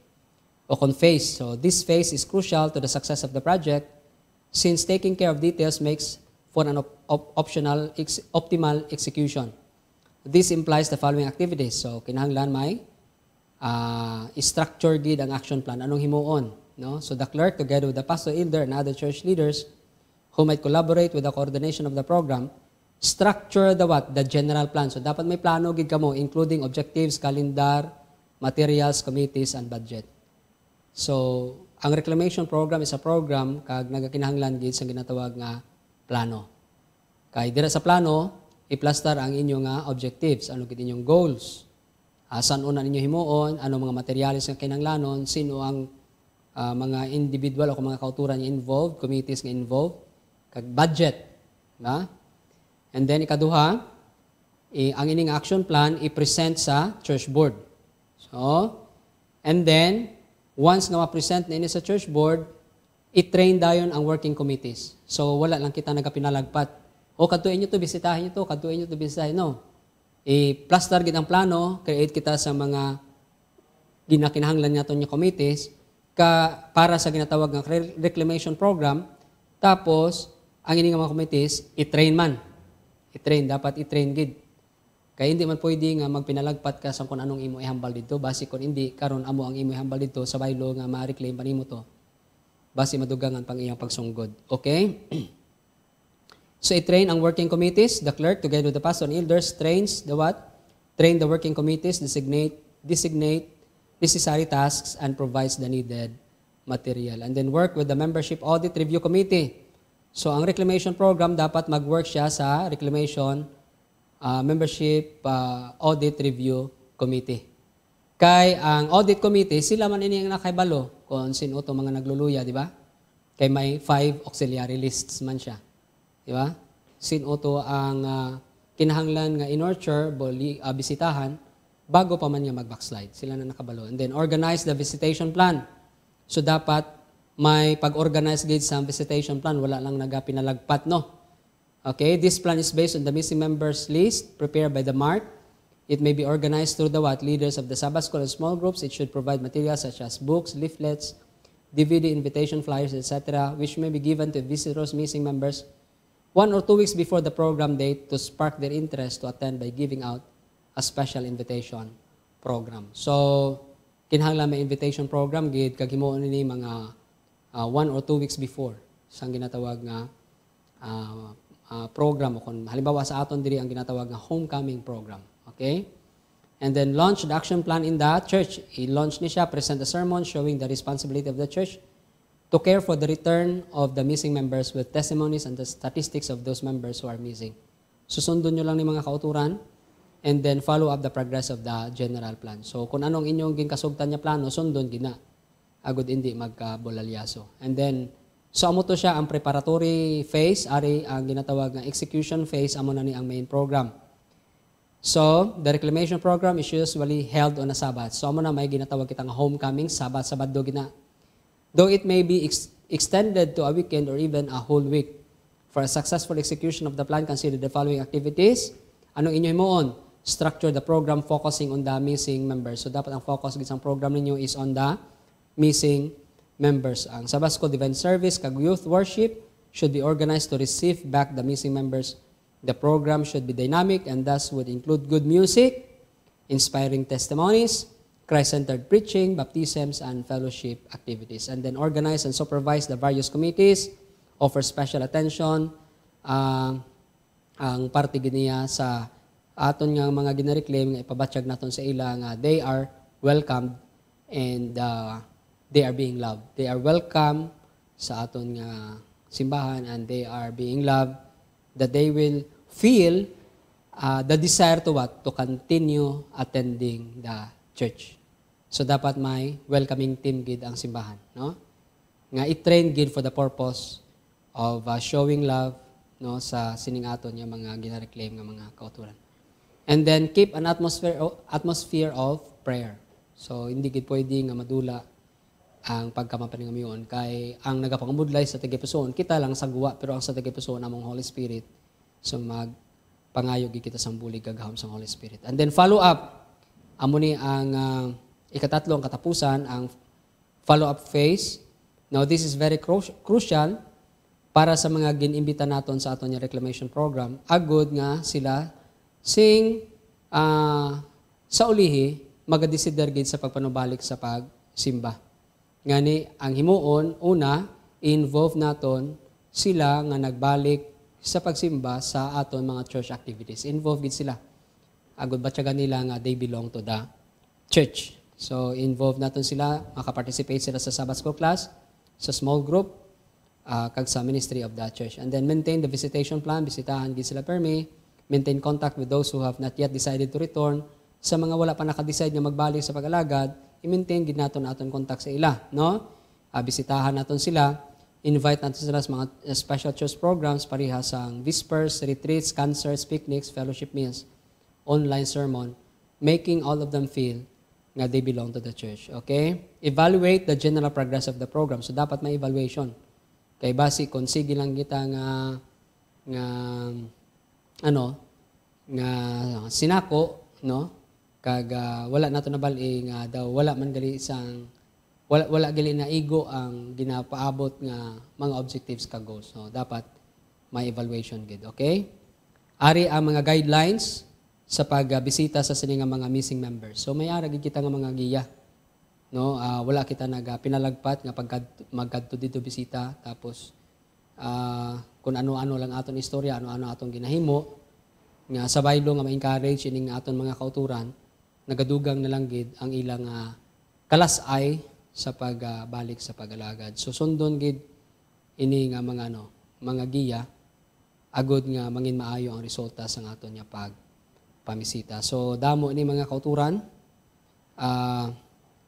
o con phase. So this phase is crucial to the success of the project since taking care of details makes for an op- op- optional ex- optimal execution. This implies the following activities. So kinahanglan may uh, structure gid ang action plan anong himuon, no? So the clerk together with the pastor elder and other church leaders who might collaborate with the coordination of the program structure the what? The general plan. So dapat may plano gid kamo including objectives calendar materials committees and budget. So ang reclamation program is a program kag nagakinahanglan gid sa ginatawag nga plano. Kay dira sa plano iplastar ang inyo nga objectives. Ano gid inyong goals? Asan una ninyo himuon? Ano mga materials nga kinahanglanon? Sino ang ah, mga individual o mga kauturan nga involved committees nga involved kag budget na? And then ikaduha i, ang ining action plan i-present sa church board. So and then once nga ma-present na ini sa church board i-train dayon ang working committees. So wala lang kita nagapinalagpat. O kadtuin nyo to bisitahin nyo to kadtuin nyo to bisitahin no? I-plaster gid ang plano create kita sa mga ginakinahanglan naton nga committees ka para sa ginatawag nga re- reclamation program. Tapos ang ini nga mga committees i-train man i-train dapat i-train gid kay hindi man pwede nga magpinalagpat ka sa kung anong imo ihambal dito basi kung hindi karon amo ang imo ihambal dito sa baylo nga ma-reclaim pa nimo to basi madugangan pang iyang pagsunggod okay (clears throat) So i-train ang working committees, the clerk together with the pastor and elders trains the what? Train the working committees, designate designate necessary tasks and provides the needed material. And then work with the membership audit review committee. So ang reclamation program dapat mag-work siya sa reclamation uh, membership uh, audit review committee. Kay ang audit committee, sila man ini ang nakaibalo kung sino to mga nagluluya, di ba? Kay may five auxiliary lists man siya. Di ba? Sino to ang ah, kinahanglan nga in-nurture, boli, ah, bisitahan, bago pa man nga mag-backslide. Sila na nakabalo. And then organize the visitation plan. So dapat may pag-organize gid sa visitation plan. Wala lang nagapinalagpat, no? Okay, this plan is based on the missing members list prepared by the MARC. It may be organized through the what? Leaders of the Sabbath School and small groups. It should provide materials such as books, leaflets, DVD invitation flyers, etc., which may be given to visitors, missing members, one or two weeks before the program date to spark their interest to attend by giving out a special invitation program. So, kinahanglan may invitation program gid kag himuon ni mga uh, one or two weeks before sa ginatawag nga uh, uh, program o kung halimbawa sa aton diri ang ginatawag nga homecoming program. Okay? And then launch the action plan in the church. I-launch ni siya, present a sermon showing the responsibility of the church to care for the return of the missing members with testimonies and the statistics of those members who are missing. Susundon nyo lang ni mga kauturan and then follow up the progress of the general plan. So kung anong inyong ginkasugtan niya plano, sundon gina. Agud hindi magkabulalyaso. And then so amo to siya ang preparatory phase, ari ang ginatawag nga execution phase amo na ni ang main program. So, the reclamation program is usually held on a Sabbath. So, amo na may ginatawag kitang homecoming, Sabbath, Sabado gina. Though it may be ex- extended to a weekend or even a whole week. For a successful execution of the plan, consider the following activities. Anong inyo himuon? Structure the program focusing on the missing members. So, dapat ang focus ng program ninyo is on the missing members. Ang Sabbath School Divine Service, kag youth worship, should be organized to receive back the missing members The program should be dynamic and thus would include good music, inspiring testimonies, Christ-centered preaching, baptisms, and fellowship activities. And then organize and supervise the various committees, offer special attention, uh, ang parte giniya sa aton nga mga ginareclaim nga ipabatsyag naton sa ila nga they are welcomed and uh, they are being loved. They are welcome sa aton nga simbahan and they are being loved that they will feel uh, the desire to what? To continue attending the church. So dapat may welcoming team gid ang simbahan, no? Nga i-train gid for the purpose of uh, showing love no sa sining aton nga mga gina-reclaim nga mga kauturan. And then keep an atmosphere atmosphere of prayer. So hindi gid pwede nga madula ang pagkamapaningayon kay ang nagapangumudlay sa tagipusoon kita lang sagwa pero ang sa tagipusoon among Holy Spirit so mag pangayo kita sa bulig gagahom sa Holy Spirit. And then follow up amo ni ang uh, ikatatlong katapusan ang follow up phase. Now this is very cru- crucial para sa mga ginimbita naton sa aton nga reclamation program. Agud nga sila sing uh, sa ulihi magadesider gid sa pagpanubalik sa pagsimba Ngani, ang himuon, una, involve naton sila nga nagbalik sa pagsimba sa aton mga church activities. Involved gid sila. Agod ba nila nga they belong to the church. So, involved naton sila, makaparticipate sila sa Sabbath School class, sa small group, uh, kag sa ministry of the church. And then maintain the visitation plan, bisitahan gid sila permi, maintain contact with those who have not yet decided to return, sa mga wala pa nakadecide nga magbalik sa pag-alagad, i-maintain gid naton aton contact sa ila, no? Uh, bisitahan naton sila, invite natin sila sa mga uh, special church programs pareha sa whispers, retreats, concerts, picnics, fellowship meals, online sermon, making all of them feel nga they belong to the church. Okay? Evaluate the general progress of the program. So dapat may evaluation. Kay basi kung sige lang kita nga nga ano nga sinako no kag uh, wala nato nabali nga daw wala man gali isang wala wala gali na igo ang ginapaabot nga mga objectives ka goals no? Dapat may evaluation gid okay? Ari ang mga guidelines sa pagbisita sa sini nga mga missing members. So may ara gid kita nga mga giya no? Uh, wala kita naga pinalagpat nga pag magkadto dito bisita. Tapos uh, kung ano-ano lang aton istorya ano-ano atong ginahimo nga sa Bible nga ma-encourage ining aton mga kauturan nagadugang na lang gid ang ilang uh, kalasay sa pagbalik uh, sa pagalagad. So sundon gid ini nga mga ano, mga giya agod nga mangin maayo ang resulta sa aton nga pag pamisita. So damo ni mga kauturan uh,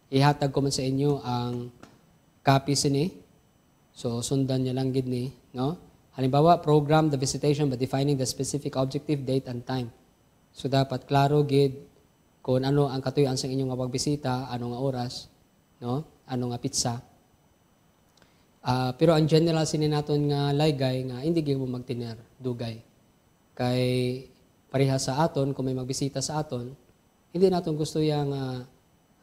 ihatag ko man sa inyo ang copy sini. So sundan niya lang gid ni, no? Halimbawa, program the visitation by defining the specific objective, date, and time. So dapat klaro gid kung ano ang katuyan sa inyong pagbisita, ano nga oras, no? Ano nga pizza. Uh, pero ang general sini naton nga laygay nga hindi gyud magtiner dugay. Kay pareha sa aton kung may magbisita sa aton, hindi naton gusto yang uh,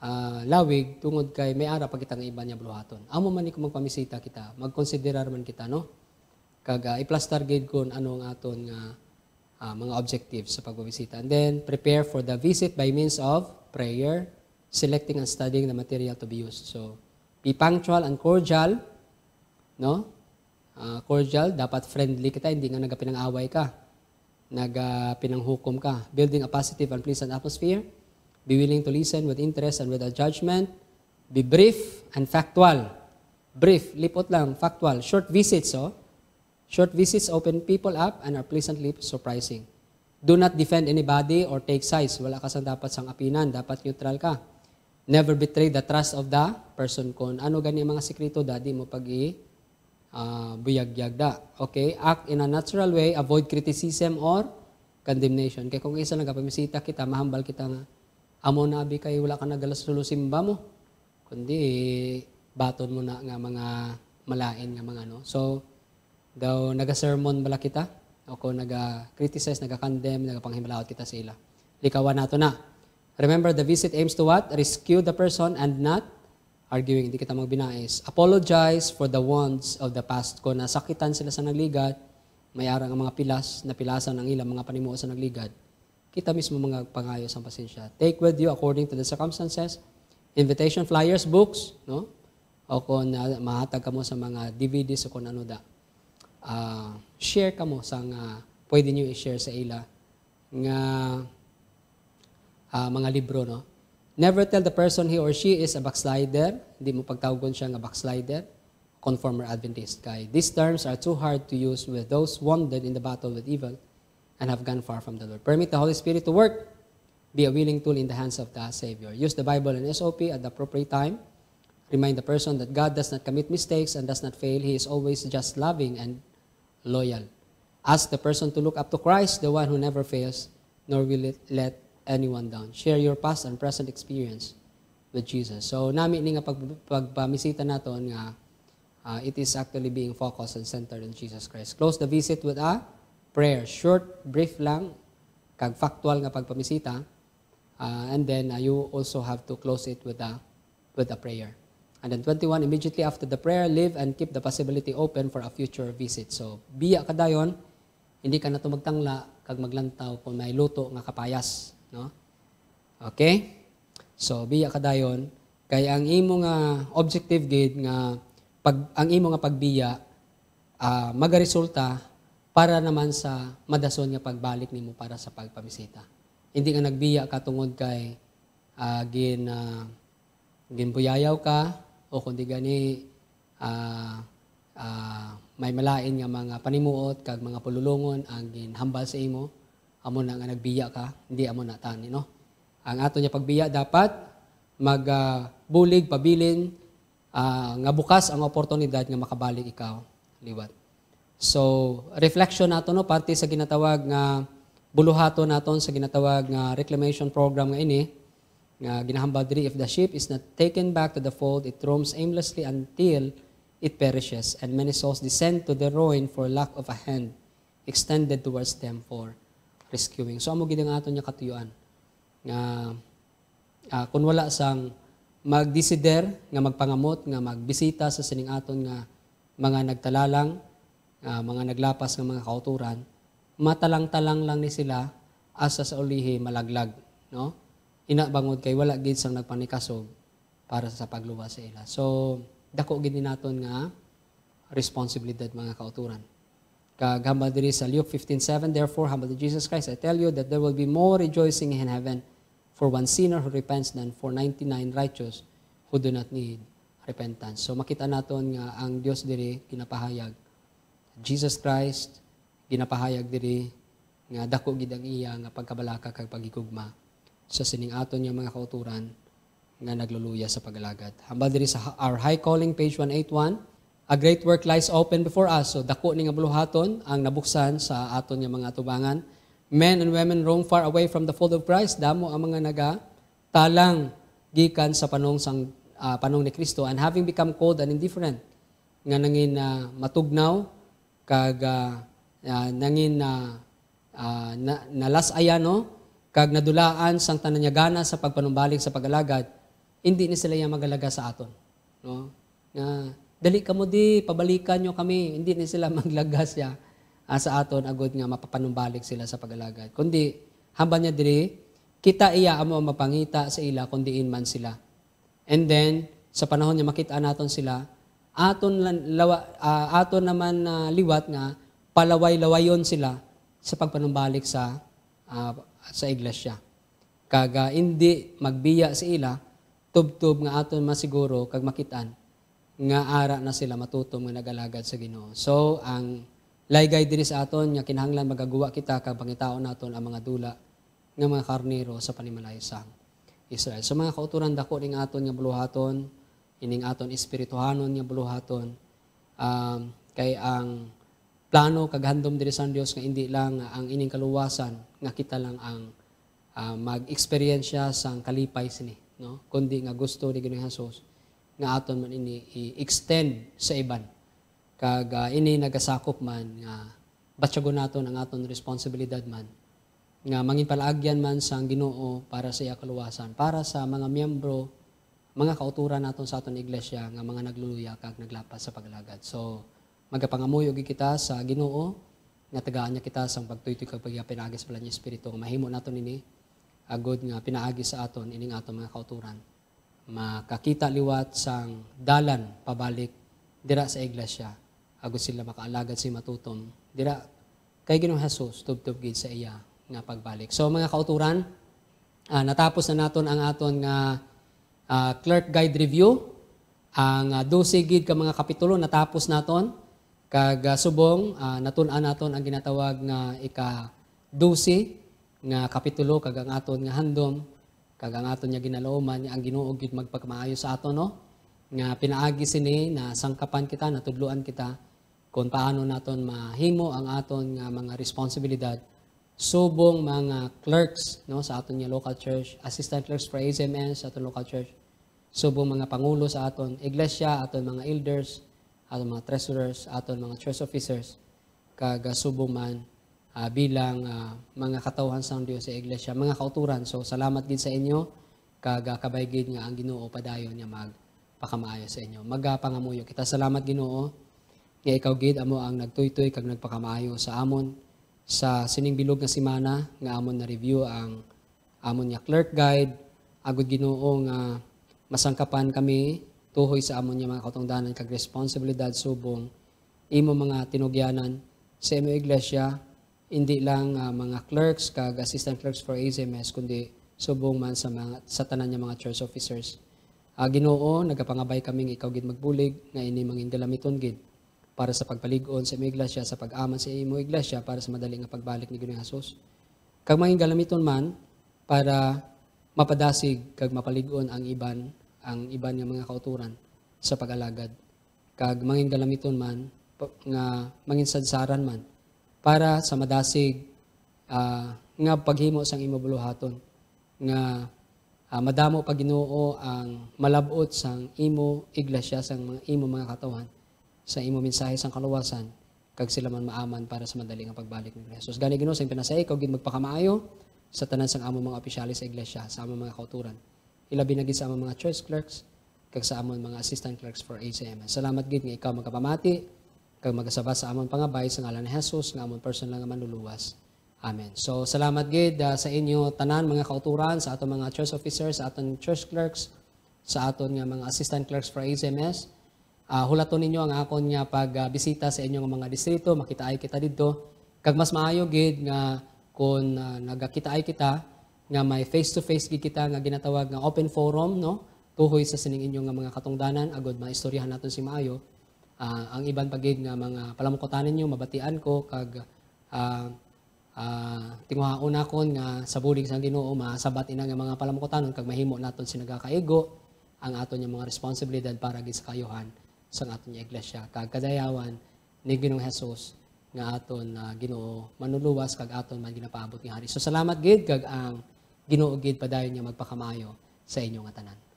uh, lawig tungod kay may ara pa kitang iba niya bluhaton. Amo man ni kung magpamisita kita, magkonsiderar man kita no. Kag uh, iplastar gid kon ano nga aton nga uh, mga objectives sa pagbibisita. And then, prepare for the visit by means of prayer, selecting and studying the material to be used. So, be punctual and cordial, no? Uh, cordial, dapat friendly kita, hindi nga nagapinang-away ka, nagapinanghukom ka. Building a positive and pleasant atmosphere, Be willing to listen with interest and without judgment. Be brief and factual. Brief, lipot lang, factual. Short visits, oh. Short visits open people up and are pleasantly surprising. Do not defend anybody or take sides. Wala ka sa dapat sang apinan. Dapat neutral ka. Never betray the trust of the person. Kung ano gani mga sekreto, dadi mo pag i uh, buyagyag da. Okay? Act in a natural way. Avoid criticism or condemnation. Kaya kung isa nagapamisita kita, mahambal kita nga, amo nabi kay wala ka nagalas simba mo. Kundi, baton mo na nga mga malain nga mga no. So, daw naga-sermon bala kita, o kung naga-criticize, naga-condemn, nagapanghimalawat kita sa ila. Likawan nato na. Remember, the visit aims to what? Rescue the person and not arguing. Hindi kita magbinais. Apologize for the wounds of the past. Kung nasakitan sila sa nagligat, may arang ang mga pilas, na pilasan ng ilang mga panimuo sa nagligad, kita mismo mga pangayos ang pasensya. Take with you according to the circumstances, invitation flyers, books, no? O kung uh, mahatag ka mo sa mga DVDs o kung ano da. Uh, share ka mo sa nga pwede niyo i-share sa ila nga uh, mga libro, no? Never tell the person he or she is a backslider. Hindi mo pagtawagon siya nga backslider conformer Adventist guy. These terms are too hard to use with those wounded in the battle with evil and have gone far from the Lord. Permit the Holy Spirit to work. Be a willing tool in the hands of the Savior. Use the Bible and SOP at the appropriate time. Remind the person that God does not commit mistakes and does not fail. He is always just loving and loyal. Ask the person to look up to Christ, the one who never fails, nor will it let anyone down. Share your past and present experience with Jesus. So, nami ni nga pag, pagpamisita naton nga uh, it is actually being focused and centered on Jesus Christ. Close the visit with a prayer. Short, brief lang, kag factual nga pagpamisita. Uh, and then uh, you also have to close it with a, with a prayer. And then 21, immediately after the prayer, live and keep the possibility open for a future visit. So, biya ka dayon, hindi ka na tumagtangla kag maglantaw kung may luto nga kapayas. No? Okay? So, biya ka dayon, kay ang imo nga objective gate nga pag, ang imo nga pagbiya, uh, magaresulta para naman sa madason nga pagbalik nimo para sa pagpamisita. Hindi nga nagbiya ka tungod kay uh, gin uh, ginbuyayaw ka o kundi gani uh, uh, may malain nga mga panimuot kag mga pululungon ang ginhambal sa imo amo na nga nagbiya ka hindi amo na tani no ang ato niya pagbiya dapat magbulig uh, pabilin uh, nga bukas ang oportunidad nga makabalik ikaw liwat. So, reflection nato no parte sa ginatawag nga buluhato naton sa ginatawag nga reclamation program nga ini nga ginahambal diri if the sheep is not taken back to the fold it roams aimlessly until it perishes and many souls descend to the ruin for lack of a hand extended towards them for rescuing. So amo gid ang aton nya katuyuan nga uh, kun wala sang magdesider nga magpangamot nga magbisita sa sining aton nga mga nagtalalang uh, mga naglapas nga mga kauturan matalang-talang lang ni sila asa sa ulihi malaglag no ina bangod kay wala gid sang nagpanikasog para sa pagluwas sa ila so dako gid ni naton nga responsibilidad mga kauturan kag hambal diri sa Luke 15:7 therefore hambal Jesus Christ I tell you that there will be more rejoicing in heaven for one sinner who repents than for 99 righteous who do not need repentance. So makita naton nga ang Dios diri ginapahayag. Jesus Christ ginapahayag diri nga dako gid ang iya nga pagkabalaka kag pagigugma sa sining aton nga mga kauturan nga nagluluya sa pagalagad. Hambal diri sa our high calling page 181 A great work lies open before us. So dako ni nga buluhaton ang nabuksan sa aton nga mga atubangan Men and women roam far away from the fold of Christ. Damo ang mga naga talang gikan sa panong sang uh, panong ni Kristo and having become cold and indifferent nga nangin uh, matugnaw kag uh, uh, nangin uh, uh, na, nalas ayano kag nadulaan sang tanan niya gana sa pagpanumbalik sa pagalagad hindi ni sila yang magalaga sa aton no nga dali kamo di pabalikan nyo kami hindi ni sila (laughs) maglagas ya uh, sa aton agud nga mapapanumbalik sila sa pagalagad. Kundi hambal niya diri kita iya amo mapangita sa ila kundi in man sila. And then sa panahon niya makita naton sila aton lawa, uh, aton naman uh, liwat nga palaway-lawayon sila sa pagpanumbalik sa uh, sa iglesia. kaga hindi magbiya sa ila tubtub nga aton masiguro kag makitaan nga ara na sila matutom nga nagalagad sa Ginoo. So ang laygay diri sa aton nga kinahanglan magagawa kita kag pangitaon naton ang mga dula nga mga karnero sa panimalay sang Israel. So mga kauturan dako ning aton nga buluhaton, ining aton espirituhanon nga buluhaton. Um, kay ang plano kag handom diri sa Dios nga hindi lang ang ining kaluwasan nga kita lang ang uh, mag-experience sang kalipay sini, no? Kundi nga gusto ni Ginoong Hesus nga aton man ini i-extend sa iban. Kag uh, ini nagasakop man nga batyagon naton ang aton responsibilidad man nga mangin palaagyan man sa Ginoo para sa iya kaluwasan, para sa mga miyembro, mga kauturan naton sa aton iglesia nga mga nagluluya kag naglapas sa pagalagad. So magapangamuyo gi kita sa Ginoo nga tagaan niya kita sa pagtuytoy kag pagyapinagis pala niya espiritu nga mahimo naton ini agod nga pinaagi sa aton ining aton mga kauturan. Makakita liwat sang dalan pabalik dira sa iglesia agud sila makaalagad si matutom dira kay Ginoong Hesus tubtob gid sa iya nga pagbalik. So mga kauturan, uh, natapos na naton ang aton nga uh, clerk guide review. Ang uh, 12 gid ka mga kapitulo natapos naton kag subong uh, natun-an naton ang ginatawag nga ika 12 nga kapitulo kag ang aton nga handom kag ang aton nga ginalooman ang Ginoo gid magpagmaayo sa aton no? Nga pinaagi sini na sangkapan kita natudluan kita kung paano naton mahimo ang aton nga mga responsibilidad. Subong mga clerks no sa aton nga local church, assistant clerks for ASMS sa aton local church, subong mga pangulo sa aton iglesia, aton mga elders, aton mga treasurers, aton mga church officers, kag subong man uh, bilang uh, mga katawhan sa Dios sa iglesia, mga kauturan. So salamat gid sa inyo kag kabay gid nga ang Ginoo padayon nga mag pakamaayo sa inyo. Magapangamuyo kita. Salamat Ginoo nga ikaw gid amo ang nagtuytoy kag nagpakamaayo sa amon sa sining bilog nga simana nga amon na review ang amon nga clerk guide agud Ginoo nga masangkapan kami tuhoy sa amon nga mga katungdanan kag responsibilidad subong imo mga tinugyanan sa imo iglesia hindi lang uh, mga clerks kag assistant clerks for ASMS kundi subong man sa mga sa tanan nga mga church officers. Uh, Ginoo nagapangabay kaming ikaw gid magbulig nga ini mangin galamiton gid para sa pagpaligon sa imo iglesia, sa pag-aman sa imo iglesia para sa madali nga pagbalik ni Ginoong Hesus. Kag manging galamiton man para mapadasig kag mapaligon ang iban ang iban nga mga kauturan sa pag-alagad. Kag manging galamiton man nga mangin sadsaran man para sa madasig uh, nga paghimo sang imo buluhaton nga uh, madamo pa Ginoo ang malabot sang imo iglesia sang mga imo mga katawan sa imo mensahe sang kaluwasan kag sila man maaman para sa madali nga pagbalik ni Jesus. Gani Ginoo sa pinasay kag gid magpakamaayo sa tanan sang amo mga opisyalis sa iglesia, sa amo mga kauturan. Ilabi na sa mga church clerks kag sa amon mga assistant clerks for ACM. Salamat gid nga ikaw magkapamati kag magasaba sa amon pangabay sa ngalan ni Jesus nga amon person lang nga manluluwas. Amen. So salamat gid uh, sa inyo tanan mga kauturan, sa aton mga church officers, sa aton church clerks, sa aton nga mga assistant clerks for ACMS uh, hulaton ninyo ang akon nga pagbisita uh, sa inyong mga distrito, makita ay kita didto. Kag mas maayo gid nga kung uh, nagakita ay kita nga may face-to-face gid kita nga ginatawag nga open forum no tuhoy sa sining inyong nga mga katungdanan agod maistoryahan naton si maayo. Uh, ang iban pagid nga mga palamukotan ninyo mabatian ko kag uh, uh, tinguhaon nakon nga sa bulig sa Ginoo masabat ina nga mga palamukotanon kag mahimo naton sinagakaigo ang aton nga mga responsibilidad para gid sa kayuhan sa aton nga iglesia kag kadayawan ni Ginoong Hesus nga aton uh, Ginoo manuluwas kag aton man ginapaabot ni hari. So salamat gid kag ang Ginoo gid padayon nga magpakamayo sa inyong tanan.